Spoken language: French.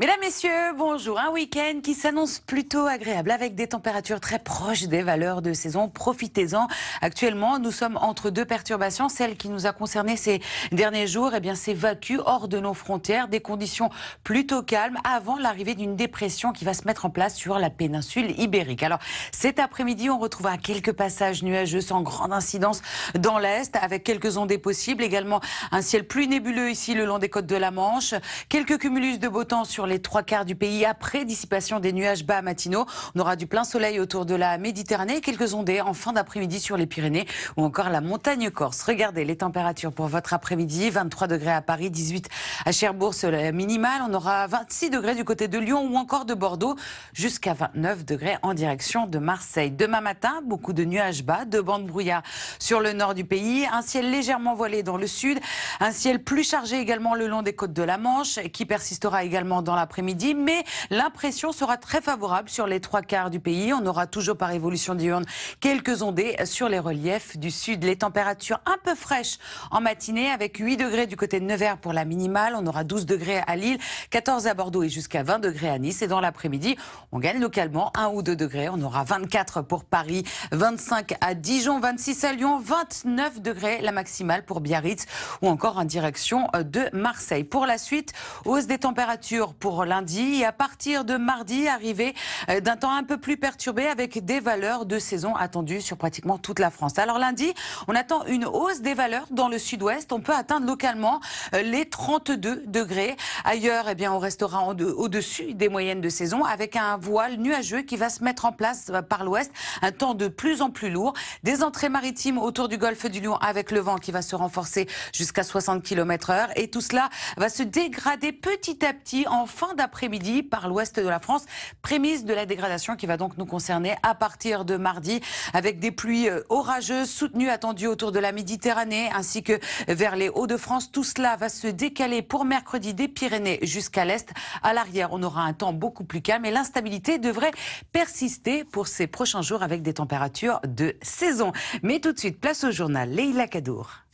Mesdames, Messieurs, bonjour. Un week-end qui s'annonce plutôt agréable avec des températures très proches des valeurs de saison. Profitez-en. Actuellement, nous sommes entre deux perturbations. Celle qui nous a concerné ces derniers jours, eh bien, s'évacue hors de nos frontières. Des conditions plutôt calmes avant l'arrivée d'une dépression qui va se mettre en place sur la péninsule ibérique. Alors, cet après-midi, on retrouvera quelques passages nuageux sans grande incidence dans l'Est avec quelques ondées possibles. Également, un ciel plus nébuleux ici le long des côtes de la Manche. Quelques cumulus de beau temps sur les trois quarts du pays après dissipation des nuages bas matinaux. On aura du plein soleil autour de la Méditerranée, quelques ondées en fin d'après-midi sur les Pyrénées ou encore la montagne corse. Regardez les températures pour votre après-midi. 23 degrés à Paris, 18 à Cherbourg, soleil minimal. On aura 26 degrés du côté de Lyon ou encore de Bordeaux, jusqu'à 29 degrés en direction de Marseille. Demain matin, beaucoup de nuages bas, de bandes brouillard sur le nord du pays, un ciel légèrement voilé dans le sud, un ciel plus chargé également le long des côtes de la Manche, qui persistera également dans l'après-midi, mais l'impression sera très favorable sur les trois quarts du pays. On aura toujours par évolution diurne quelques ondées sur les reliefs du sud. Les températures un peu fraîches en matinée avec 8 degrés du côté de Nevers pour la minimale. On aura 12 degrés à Lille, 14 à Bordeaux et jusqu'à 20 degrés à Nice. Et dans l'après-midi, on gagne localement 1 ou 2 degrés. On aura 24 pour Paris, 25 à Dijon, 26 à Lyon, 29 degrés la maximale pour Biarritz ou encore en direction de Marseille. Pour la suite, hausse des températures pour lundi et à partir de mardi, arrivée euh, d'un temps un peu plus perturbé avec des valeurs de saison attendues sur pratiquement toute la France. Alors lundi, on attend une hausse des valeurs dans le sud-ouest. On peut atteindre localement euh, les 32 degrés. Ailleurs, eh bien, on restera au-dessus des moyennes de saison avec un voile nuageux qui va se mettre en place euh, par l'ouest. Un temps de plus en plus lourd. Des entrées maritimes autour du golfe du Lion avec le vent qui va se renforcer jusqu'à 60 km heure. Et tout cela va se dégrader petit à petit en fin d'après-midi par l'ouest de la France. Prémisse de la dégradation qui va donc nous concerner à partir de mardi avec des pluies euh, orageuses soutenues attendues autour de la Méditerranée ainsi que vers les Hauts-de-France. Tout cela va se décaler pour mercredi des Pyrénées jusqu'à l'est. À l'arrière, on aura un temps beaucoup plus calme et l'instabilité devrait persister pour ces prochains jours avec des températures de saison. Mais tout de suite, place au journal Leïla Kadour.